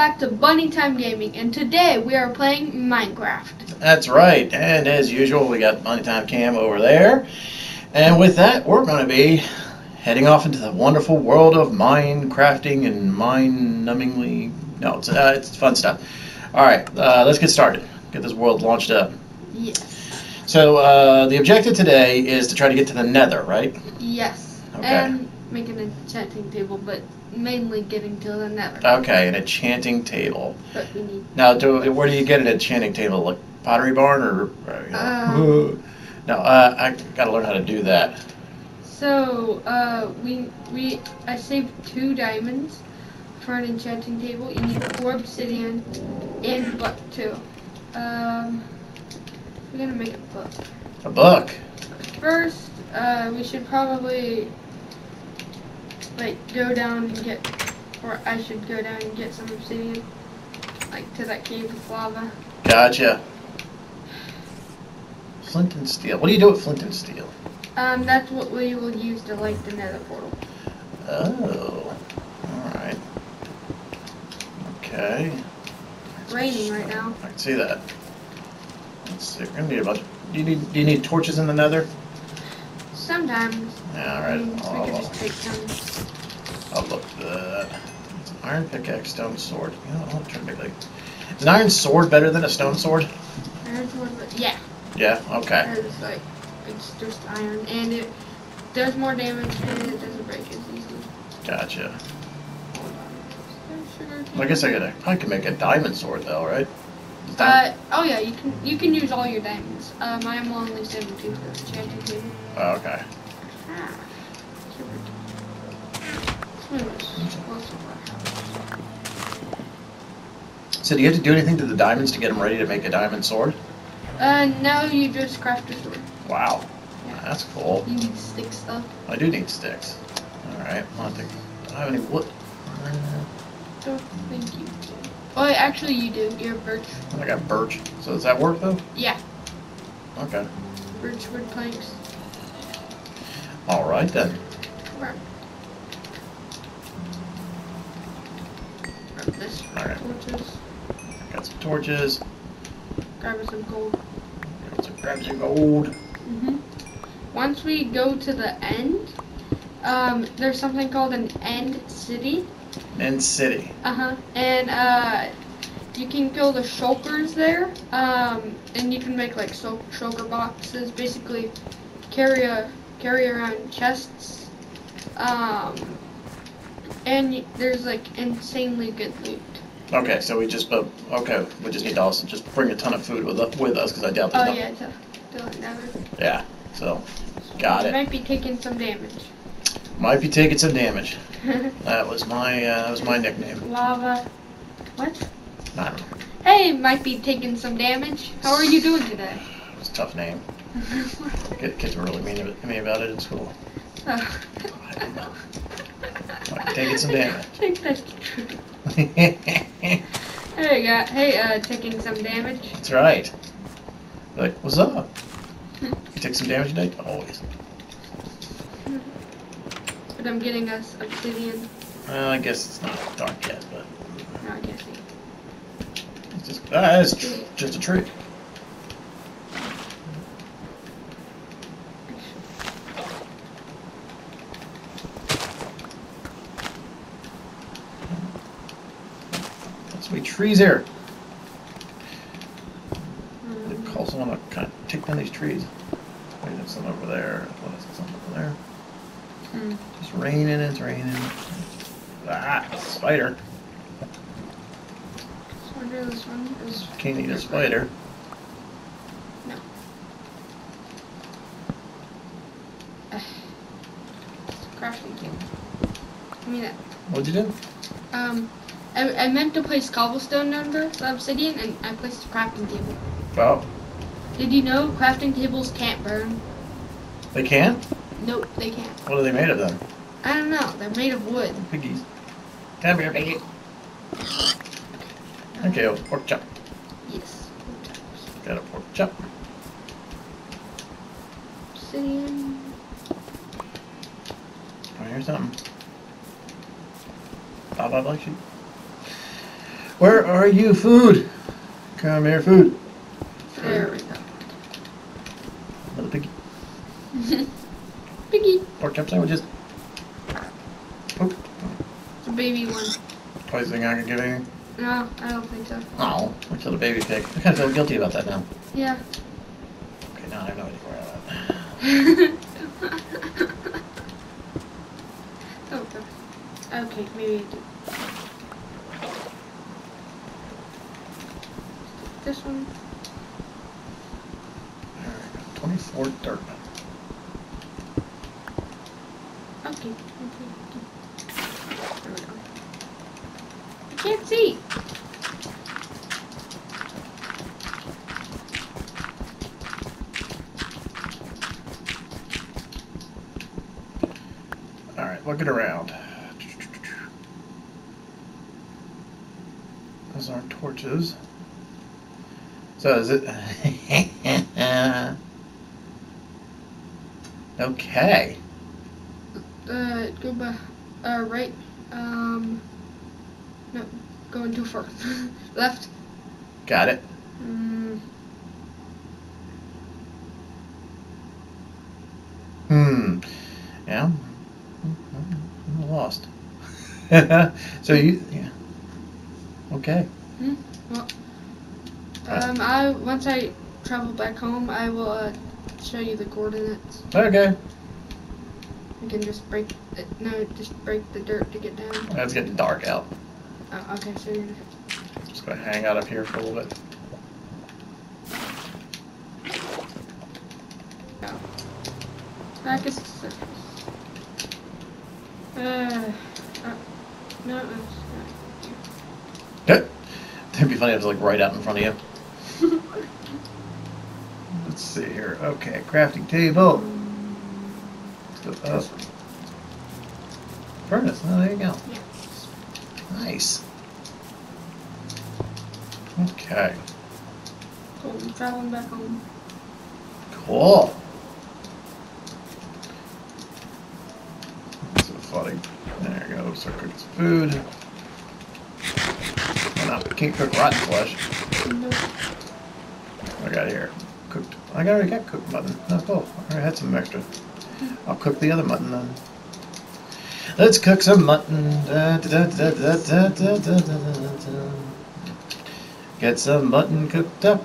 back to Bunny Time Gaming, and today we are playing Minecraft. That's right, and as usual, we got Bunny Time Cam over there. And with that, we're going to be heading off into the wonderful world of Minecrafting and mind-numbingly... No, it's, uh, it's fun stuff. All right, uh, let's get started. Get this world launched up. Yes. So uh, the objective today is to try to get to the nether, right? Yes. Okay. And make an enchanting table, but mainly getting to the nether. Okay, an enchanting table. But we need. Now, do, where do you get an enchanting table? Like Pottery Barn or? or you know? Um, no, uh, I got to learn how to do that. So, uh, we, we, I saved two diamonds for an enchanting table. You need four obsidian and book too. Um, we're gonna make a book. A book. First, uh, we should probably like go down and get, or I should go down and get some obsidian, like to that cave of lava. Gotcha. Flint and steel. What do you do with flint and steel? Um, that's what we will use to light the nether portal. Oh. Alright. Okay. It's raining right now. I can see that. Let's see. We're gonna need a bunch. Do you need Do you need torches in the nether? Sometimes. Yeah. I All mean, right. we could I'll, just take some. I'll look for that. It's an iron pickaxe, stone sword. You know, I'll make like. Is an iron sword better than a stone sword? Iron sword, yeah, Yeah. Okay. it's like it's just iron, and it does more damage, and it doesn't break as easily. Gotcha. Hold on. Is there sugar Well, I guess I could. I could make a diamond sword though, right? Is Uh, oh yeah, you can you can use all your diamonds. Um, I am only 72 for the enchanting table. oh, okay. Ah, super. Swim is close to our house. So do you have to do anything to the diamonds to get them ready to make a diamond sword? Uh, now you just craft a sword. Wow. Yeah. That's cool. You need stick stuff. I do need sticks. Alright, I don't think do I have any wood. So thank you. Oh, actually you do. You're birch. I got birch. So does that work though? Yeah, Okay. birch wood planks. Alright then. Grab. Grab this. Alright. Torches. Got some torches. Grab some gold. Got some grab some gold. hmm Once we go to the end, um, there's something called an end city. End city. Uh huh. And uh, you can kill the shulkers there. Um, and you can make like shul- shulker boxes. Basically, carry a carry around chests. Um, and y- there's like insanely good loot. Okay, so we just but okay, we just need to also just bring a ton of food with with us because I doubt there's Oh no- yeah, to never. Yeah. So got it. might be taking some damage. Might be taking some damage. That was my uh, that was my nickname. Lava. What? I don't know. Hey, might be taking some damage. How are you doing today? It's a tough name. Kid- Kids were really mean to me about it in school. Oh. Might be taking some damage. I think that's true. There you go. Hey, uh, taking some damage. That's right. Like, what's up? Hmm. You take some damage today? Always. But I'm getting us obsidian. Well, I guess it's not dark yet, but No, I can't see. it's just ah, it's tr- just a tree. Sweet trees here. Um, call someone to kind of take down these trees. Wait, there's some over there. What is some over there? hmm. It's raining, it's raining. Ah, spider. So under this one is. Can't eat a spider. No. Crafting table. Give me that. What'd you do? Um, I, I meant to place cobblestone under the obsidian, and I placed a crafting table. Oh, Did you know crafting tables can't burn? they can't? Nope, they can't. What are they made of then? I don't know. They're made of wood. Piggies. Come here, piggy. Okay, oh, pork chop. Yes. Pork chops. Got a pork chop. Obsidian. Oh, here's something. Blah, blah, blah, sheep. Where are you? Food. Come here, food. There we go. Little piggy. Piggy. Pork chop sandwiches. Oh, It's a baby one. The thing I can give anything. No, I don't think so. Oh, we killed a baby pig. I kind of feel guilty about that now. Yeah. Okay, now I have no idea where I'm at. oh, Okay, maybe I do. This one. We 24 dirt. Okay. okay, okay. There we go. I can't see. Alright, looking around. Those aren't torches. So is it. okay. Uh, go back. Uh, right. Um. No, going. Left. Got it. Mm, Hmm. Yeah. I'm lost. so you. Yeah. Okay. um, I once I travel back home, I will uh, show you the coordinates. Okay. You can just break. It, no, just break the dirt to get down. It's getting dark out. Oh, okay, so you're. Just gonna hang out up here for a little bit. Back is surface. Uh, uh, no, it's Good. It'd be funny if it was like right out in front of you. Let's see here. Okay, crafting table. Let's go up. Furnace. Oh, there you go. Okay. Cool, I'm traveling back home. Cool. So funny. There you go. Start cooking some food. Oh, no, can't cook rotten flesh. Nope. I got here? Cooked. I already got cooked mutton. Oh, cool. I already had some extra. I'll cook the other mutton then. Let's cook some mutton. Get some mutton cooked up.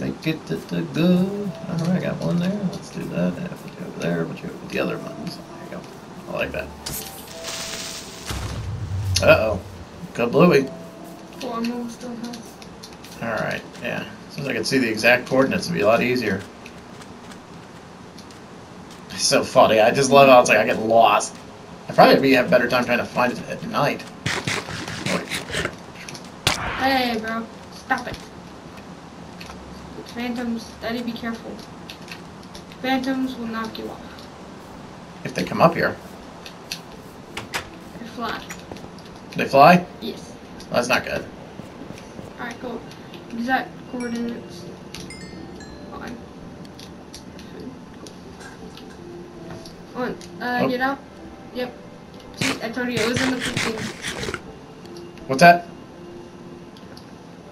Make it to the good. Alright, I got one there. Let's do that. Have put you over there. but you over the other buttons. There you go. I like that. Uh-oh. got Well, I'm. Alright, yeah. Seems I could see the exact coordinates, it'd be a lot easier. It's so funny. I just love how it's like I get lost. I probably be have a better time trying to find it at night. Hey, bro. Stop it. It's Phantoms, Daddy, be careful. Phantoms will knock you off. if they come up here, They fly. they fly. Yes. Well, that's not good. Alright, cool. Exact coordinates. Fine. On. Uh, Oh. get out. Yep. See, I told you it was in the 15. What's that?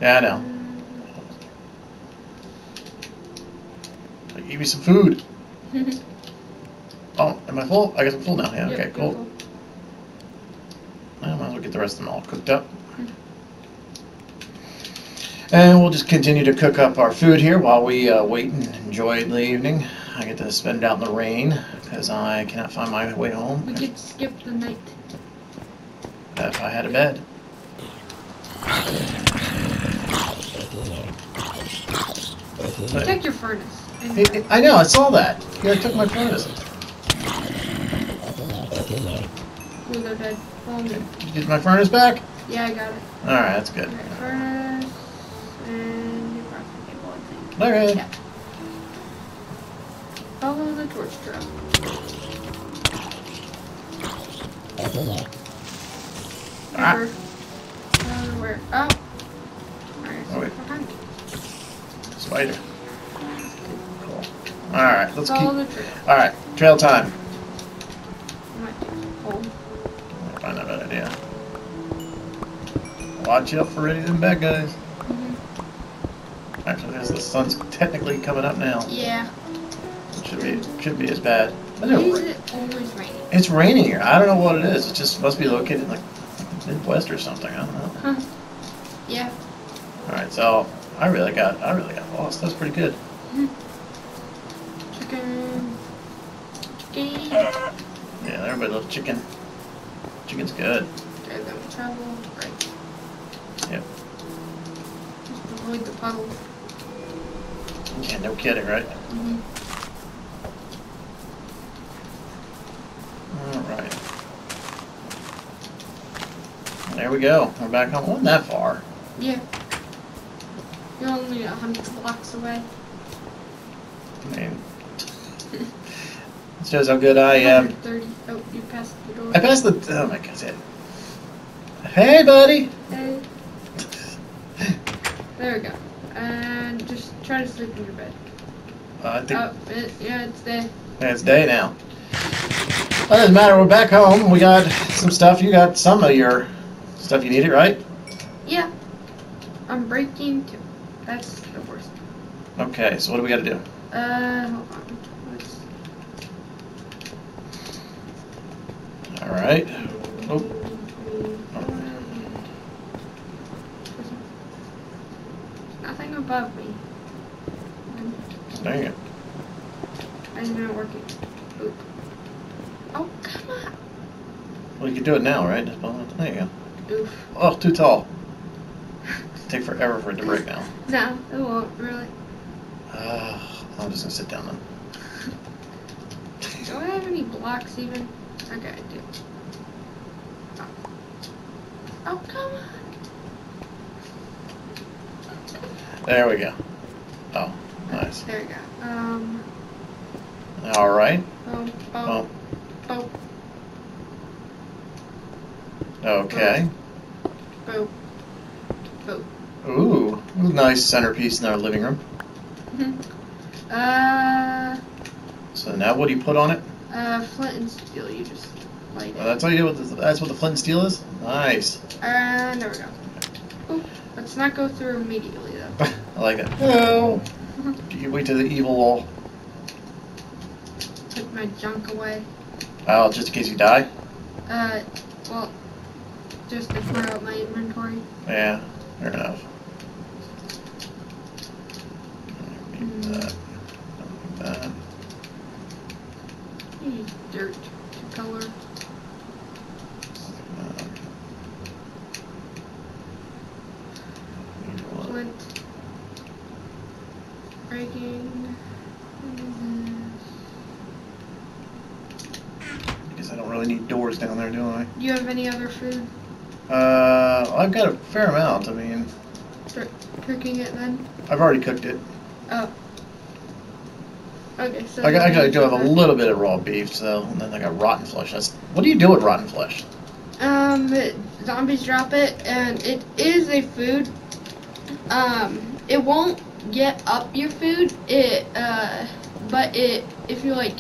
Yeah, I know. Give me some food. Oh, am I full? I guess I'm full now. Yeah. Yep, Okay. Cool. I might as well get the rest of them all cooked up. And we'll just continue to cook up our food here while we uh, wait and enjoy the evening. I get to spend it out in the rain because I cannot find my way home We could skip the night. if I had a bed. But- Check your furnace. Hey, hey, I know, I saw that. Yeah, I took my furnace. Ooh, they're dead. Follow. Did you get my furnace back? Yeah, I got it. Alright, that's good. Table, I think. Okay. Yeah. Follow the torch trail. Ah. Over. Uh, where? Oh. Alright, Oh, wait. behind. Spider. Cool. Alright, let's keep. Follow trail. Alright, trail time. Might take some coal. I find that bad idea. watch out for any of them bad guys. The sun's technically coming up now, Yeah. it should be should be as bad. But Why it, is it always raining? it's raining here. I don't know what it is. It just must be located in like Midwest or something. I don't know. Huh. Yeah. All right, so I really got I really got lost. That's pretty good. Hmm. Chicken. Chicken. Yeah, everybody loves chicken. Chicken's good. Okay, then we travel. Great. Yep. Just avoid the puddle. Yeah, no kidding, right? Mm-hmm. All right. There we go. We're back home. Wasn't that far? Yeah. You're only a hundred blocks away. I mean, it shows how good I am. 130. Oh, you passed the door. I passed the. Oh my god. Hey, buddy. Hey. There we go. Just try to sleep in your bed. Uh, I think Oh, it, yeah, it's there. yeah, it's day now. Well, doesn't matter. We're back home. We got some stuff. You got some of your stuff you needed, right? Yeah. I'm breaking too. That's the worst. Okay. So what do we got to do? Uh, hold on. Let's, All right. Oh. Nothing above me. Dang it. It's not working. Oop. Oh, come on. Well, you can do it now, right? Just it- There you go. Oof. Oh, too tall. Take forever for it to break now. No, it won't, really. Uh, I'm just gonna sit down then. Do I have any blocks even? Okay, I do. Oh come on. There we go. Oh, nice. There we go. Um, All right. boom, boom, Oh, okay. boom, boom. Ooh, nice centerpiece in our living room. Uh, So now what do you put on it? uh, flint and steel, you just light it. that's what you do. With the, that's what the flint and steel is. Nice. And there we go. Ooh, let's not go through immediately though. I like it. No. You wait till the evil wall. Put my junk away. Oh, just in case you die. Uh, well, just to clear out my inventory. Yeah, fair enough. Need that. That. Need dirt to color. Um, need what? Flint. Breaking. Because I don't really need doors down there, do you have any other food? Uh, I've got a fair amount. I mean, Start cooking it then. I've already cooked it. Oh. Okay, so. I, got, I do have a little bit of raw beef, so and then I got rotten flesh. That's what do you do with rotten flesh? Um, zombies drop it, and it is a food. Um, it won't get up your food. It uh, but it if you're like,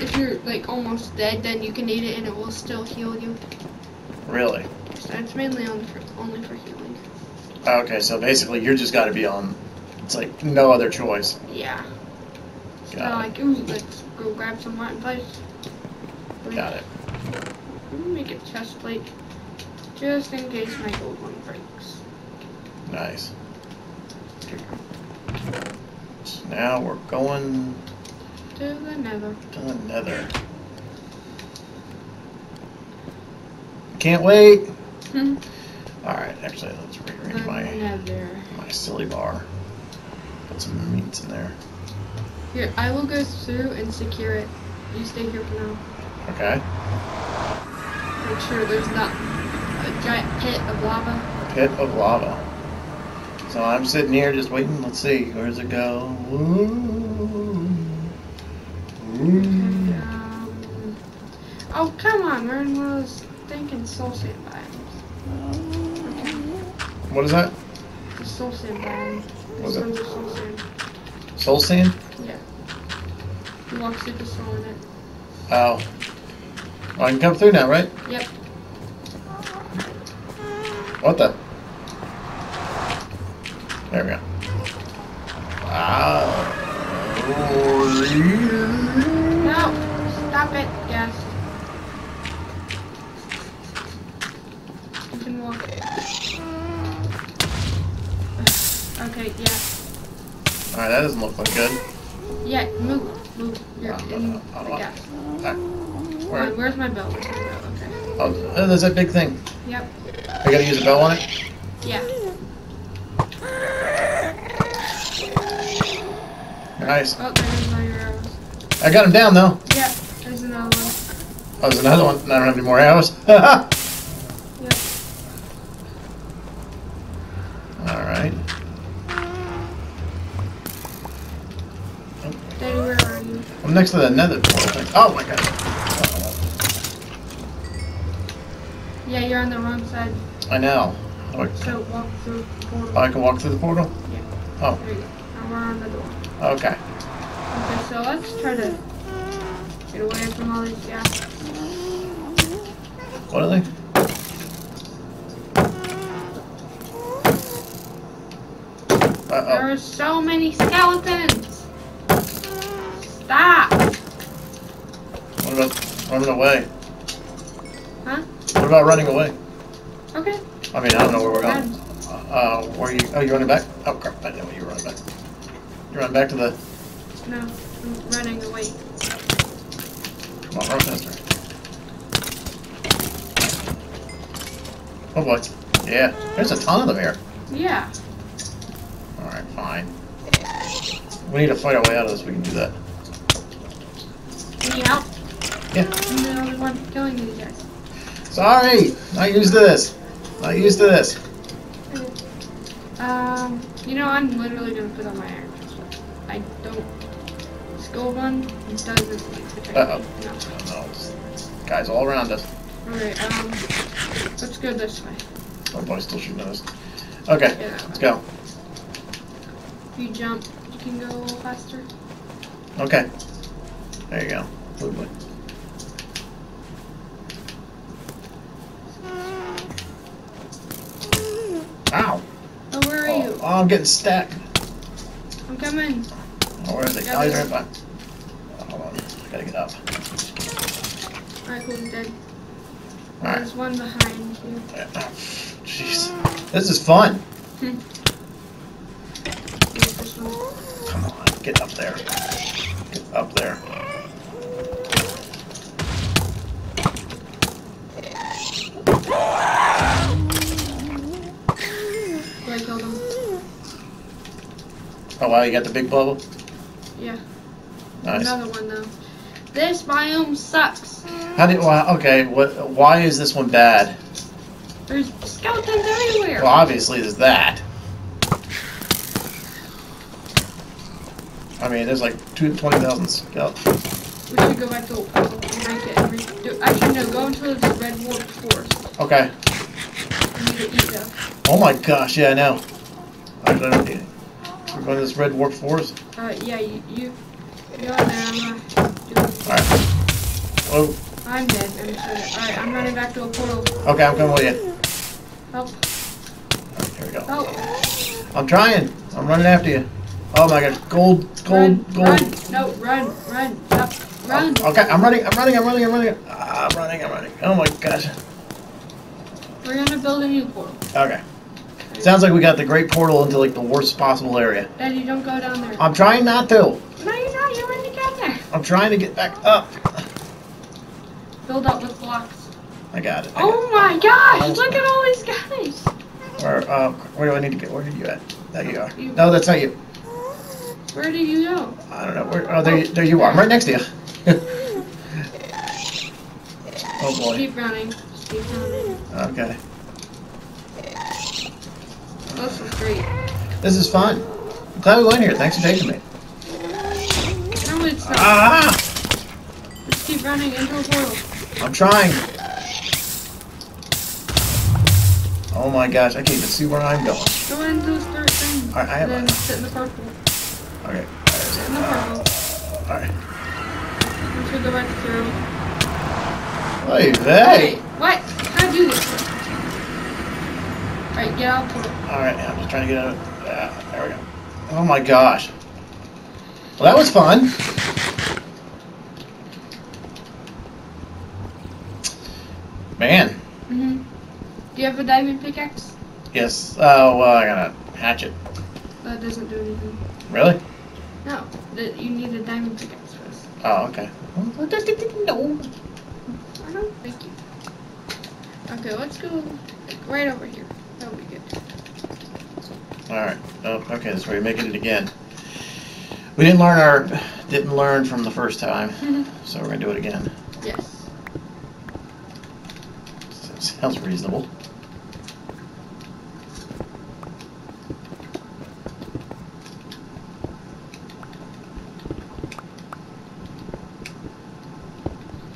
if you're like almost dead, then you can eat it, and it will still heal you. Really? So it's mainly only for only for healing. Okay, so basically you're just got to be on. It's like no other choice. Yeah. Not like ooh, let's go grab some rotten flesh. Got it. Let me make a chest plate, just in case my gold one breaks. Nice. So now we're going To the nether. to the nether. Can't wait. Hmm. All right, actually, let's rearrange my nether. my silly bar. Put some meats in there. Here, I will go through and secure it. You stay here for now. Okay. Make sure there's not a giant pit of lava. Pit of lava. So I'm sitting here just waiting. Let's see. Where does it go? Ooh. Um, oh, come on, we're in one of those stinking soul sand biomes. Okay. What is that? The soul sand biome. What's This it? soul sand. Soul sand? Yeah. You walk through the soul in it. Oh. Well, I can come through now, right? Yep. What the? There we go. Wow. No, stop it. Yes. You can walk. Okay, yeah. Alright, that doesn't look like good. Yeah, move, move. You're Uh, in uh, the uh, ghast. Where, where's my bell? Where's? Okay. oh, oh, there's that big thing. Yep. I gotta use a bell on it? Yeah. Nice. Oh, there's my arrows. I got him down though. Yeah, there's another one. Oh, there's another one. I don't have any more arrows. Yep. Alright. Daddy, where are you? I'm next to the nether portal. Oh my god. Yeah, you're on the wrong side. I know. Oh, So walk through the portal. I can walk through the portal? Yeah. Oh, There you go. Now we're on the door. okay. Okay, so let's try to get away from all these gas. What are they? There Uh are so many skeletons! Stop! oh. What about running away? Huh? What about running away? Okay. I mean, I don't know where we're going. Run. Uh, where you? Oh, you running back? Oh crap! I know you were running back. You running back to the? No, I'm running away. Come on, run faster. Oh boy. Yeah, there's a ton of them here. Yeah. All right, fine. We need to fight our way out of this. We can do that. Need help? Yeah. I'm the only one killing these guys. Sorry, not used to this. Not used to this. Um, you know, I'm literally gonna put on my iron chest. I don't. Skull gun doesn't protect Uh-oh. No. Oh, no, it's guys all around us. Alright, um, let's go this way. Oh boy, still shooting at us. Okay, Yeah. let's go. If you jump, you can go faster. Okay. There you go. Boy. Ow! Oh, where are Oh, you? oh, I'm getting stacked. I'm coming. Oh, where is it? Oh, he's right by. Oh, hold on. I gotta get up. Alright, cool, he's dead. Alright. There's one behind you. Jeez. This is fun. Hmm. One. Come on, get up there. Get up there. Oh, I killed him. Oh wow, you got the big bubble? Yeah. Nice. Another one though. This biome sucks. How did? Wow, okay. What? Why is this one bad? There's skeletons everywhere. Well, obviously there's that. I mean, there's like two twenty thousand skeletons. We should go back to uh, rank it and re- do, Actually, no, go into the red warp forest. Okay. We need to eat them. Oh my gosh, yeah, I know. Actually, I don't need it. We're going to this red warp forest. Uh, yeah, you, you, you're on there. I'm gonna do it. Alright. Oh, I'm dead. I'm dead. Alright, I'm running back to a portal. okay, I'm coming with you. Help. Alright, here we go. Help. I'm trying. I'm running after you. Oh my gosh, gold, Run, gold, gold. run. No, run, run. Stop. Run. Okay, I'm running, I'm running, I'm running, I'm running. Ah, I'm running, I'm running. Oh my gosh. We're gonna build a new portal. Okay. Sounds like we got the great portal into like the worst possible area. Daddy, don't go down there. I'm trying not to. No, you're not. You're already down there. I'm trying to get back up. Build up with blocks. I got it. I got Oh my gosh! Look at all these guys. Where, uh, where do I need to get? Where are you at? There you are. You- No, that's not you. Where did you go? I don't know. Where, oh, there, you- there you are. I'm right next to you. oh boy. keep running. Just keep running. Okay. This is great. This is fun. I'm glad we went here. Thanks for taking me. No, it's not. Ah! Just keep running into a portal. I'm trying. Oh my gosh, I can't even see where I'm going. Go into those dirt things. Alright, I have a- sit in the purple. Okay. Sit in the purple. Uh, Alright. We should go back through. Hey, hey! What? How do this? Alright, get out Alright, I'm just trying to get out. Yeah, there we go. Oh my gosh. Well, that was fun. Man, hmm Do you have a diamond pickaxe? yes. Oh, well, I got a hatchet. That doesn't do anything. Really? No, that you need a diamond pickaxe first. Oh, okay. Well, I just didn't. I don't thank you. Okay, let's go like, right over here. That'll be good. Alright. Oh, okay, that's where you're making it again. We didn't learn our didn't learn from the first time, so we're gonna do it again. yes. Sounds reasonable.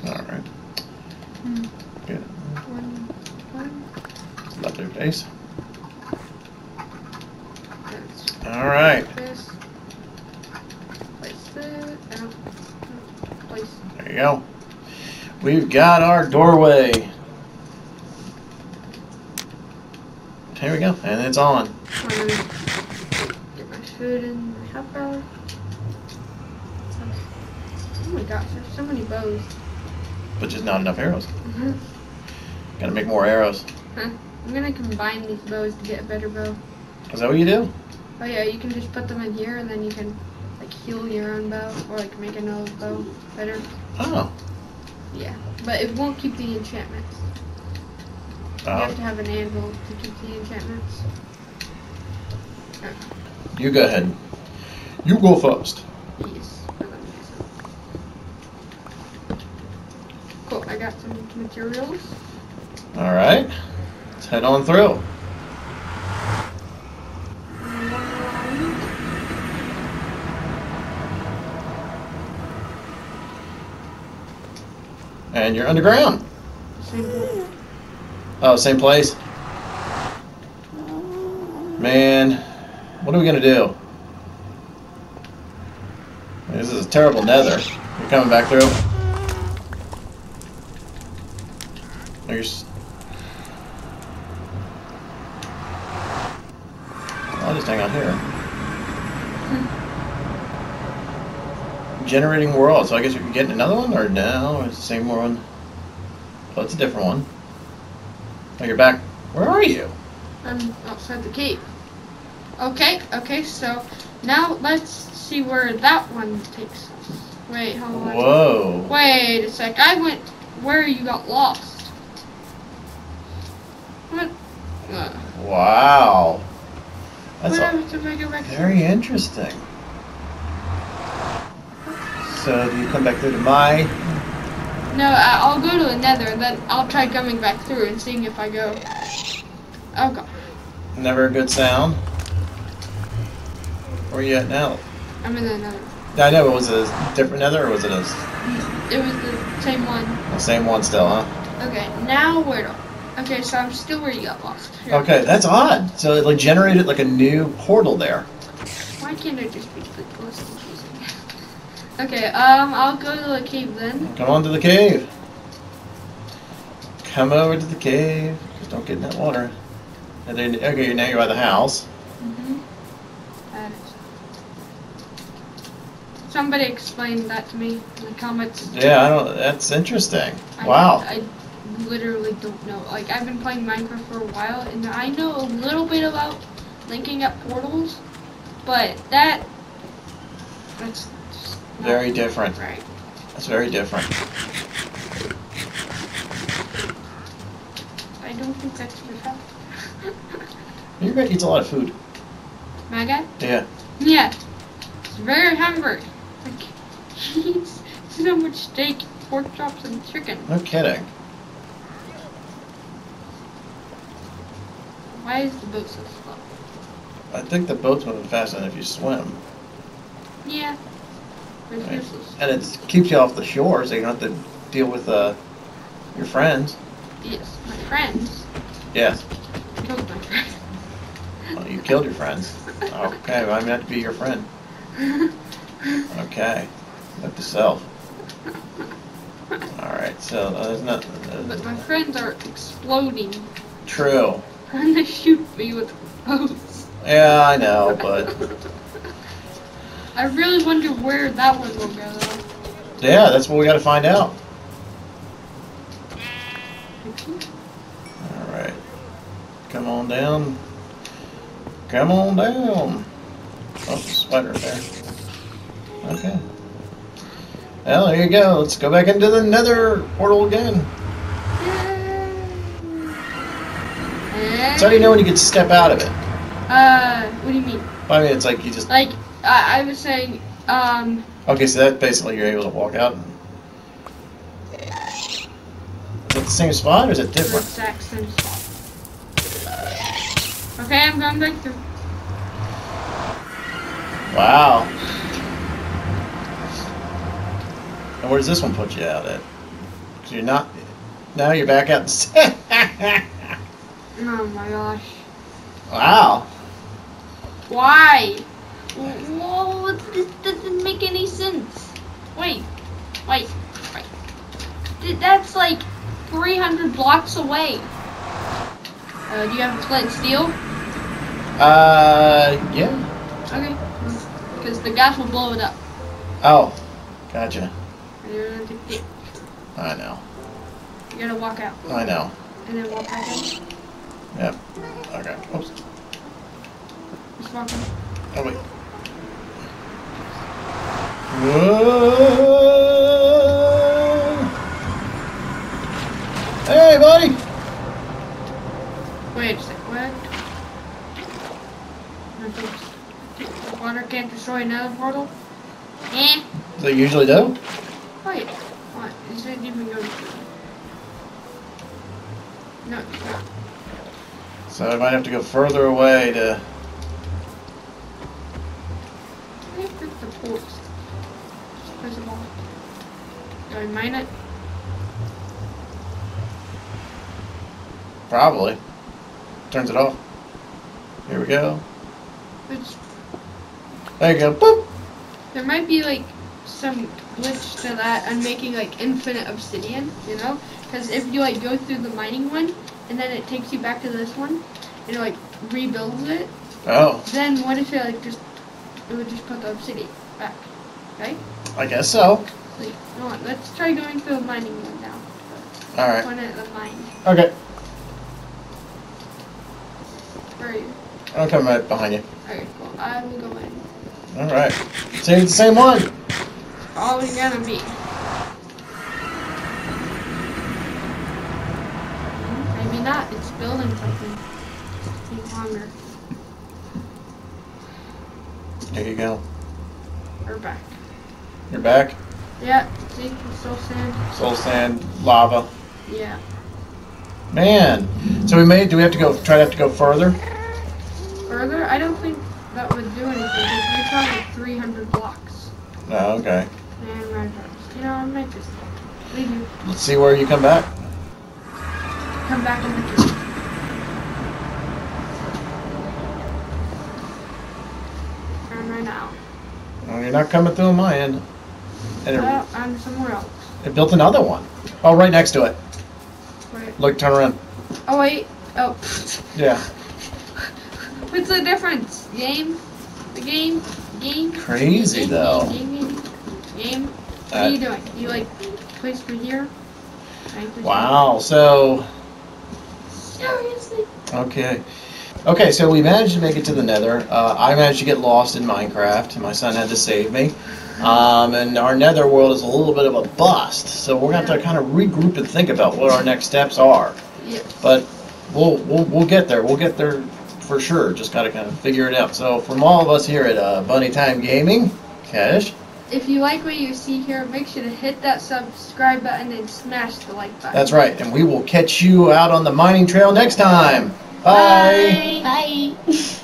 Alright. Hmm. Good. One, one. Lovely face. Alright. this. Place that. Place. There you go. We've got our doorway. Here we go. And it's on. I'm get my food in my half hour. Oh my gosh, there's so many bows. But just not enough arrows. Mhm. Gotta make more arrows. I'm gonna combine these bows to get a better bow. Is that what you do? Oh yeah, you can just put them in here and then you can like heal your own bow or like make another bow better. Oh. Yeah, but it won't keep the enchantments. You have uh, to have an anvil to keep the enchantments. You go ahead. You go first. Yes. Cool, I got some materials. Alright. Let's head on through. And you're underground. Oh, same place? Man, what are we gonna do? This is a terrible nether. You're coming back through? There's... I'll just hang out here. Generating world, so I guess we are getting another one, or no? It's the same one. Oh, it's a different one. Oh, you're back. Where are you? I'm outside the cave. Okay, okay, so now let's see where that one takes us. Wait, hold on. Whoa. Wait a sec. I went where you got lost. What? Uh, Wow. That's a, happened to make it back? very interesting. So, do you come back through to my? No, I- I'll go to the nether and then I'll try coming back through and seeing if I go. Oh god. Never a good sound. Where are you at now? I'm in the nether. I know, but was it a different nether or was it a, It was the same one. the same one still, huh? Okay, now where do Okay, so I'm still where you got lost. Here. Okay, that's odd. So it like generated like a new portal there. Why can't I just okay, um, I'll go to the cave then. Come on to the cave. Come over to the cave. Just don't get in that water. And then, okay, now you're by the house. Mm-hmm. That is. Somebody explained that to me in the comments. Yeah, I don't. That's interesting. I- Wow. I, literally don't know. Like, I've been playing Minecraft for a while, and I know a little bit about linking up portals, but that. That's. Very different. Right. That's very different. I don't think that's your fault. Your guy eats a lot of food. My guy? Yeah. Yeah. He's very hungry. Like, he eats so much steak, pork chops, and chicken. No kidding. Why is the boat so slow? I think the boat's moving faster than if you swim. Yeah. It's Right. useless. And it keeps you off the shore, so you don't have to deal with uh, your friends. Yes, my friends Yes. killed my friends. Well, you killed your friends. Okay, well, I'm going to be your friend. Okay. Note to self. Alright, so uh, there's not. but Uh, my friends are exploding. true. And they shoot me with bows. Yeah, I know, but I really wonder where that one will go though. yeah, that's what we got to find out. All right, come on down. Come on down. Oh, spider there. Okay. Well, there you go. Let's go back into the Nether portal again. So how do you know when you can step out of it? Uh, what do you mean? I mean, it's like you just. Like, I, I was saying, um, Okay, so that basically you're able to walk out. And... Is it the same spot or is it the different? exact same spot. Okay, I'm going back through. Wow. And where does this one put you out at? So you're not. Now you're back out. Oh my gosh. wow. Why? Whoa, this doesn't make any sense. Wait, wait, wait. That's like 300 blocks away. Uh, do you have a flint steel? Uh, yeah. Okay. Because the ghast will blow it up. Oh, gotcha. And you're gonna. I know. You gotta walk out. I know. And then walk back in. Yep. Okay. Oops. Just walk in. Oh wait. Whoa. Hey, buddy. Wait a sec, what? Water can't destroy a nether portal? Eh? It usually don't. Wait, what? Is it even going to? No, it's not. So I might have to go further away to. I think the ports. Just press them. Do I mine it? Probably. Turns it off. Here we go. Which, There you go. Boop. there might be like some glitch to that and making like infinite obsidian, you know? Because if you like go through the mining one and then it takes you back to this one and it like rebuilds it, Oh, then what if it like just it would just put the obsidian back, right? I guess so. You? Let's try going through the mining one now. All right. One at the mine. Okay. Where are you? I'll come right behind you. Alright, well, I will go in. All right. See, it's the same one. Probably gonna be. Maybe not. It's building something. Take longer. There you go. We're back. You're back. Yeah, see? Still sand. Soul sand, lava. Yeah. Man. So we may. Do we have to go? Try to have to go further? Further, I don't think that would do anything because we traveled 300 blocks. Oh, okay. And. You know, I might just leave you. Let's see where you come back. Come back in the tree. Turn right now. Oh, you're not coming through my end. And it, Well, I'm somewhere else. it built another one. Oh, right next to it. Wait. Look, turn around. Oh wait. Oh. Yeah. What's the difference? Game? The game? Game? Crazy game, though. Game, game, game. game. What Uh, are you doing? You like place me here? I placed me- Wow. So Seriously? okay. Okay, so we managed to make it to the Nether. Uh, I managed to get lost in Minecraft. My son had to save me. Um, and our Nether world is a little bit of a bust. So we're going to have to kind of regroup and think about what our next steps are. Yes. But we'll we'll, we'll get there. We'll get there for sure. Just got to kind of figure it out. So from all of us here at uh, Bunny Time Gaming, Cash, If you like what you see here, make sure to hit that subscribe button and smash the like button. that's right. And we will catch you out on the mining trail next time. Bye. Bye. Bye.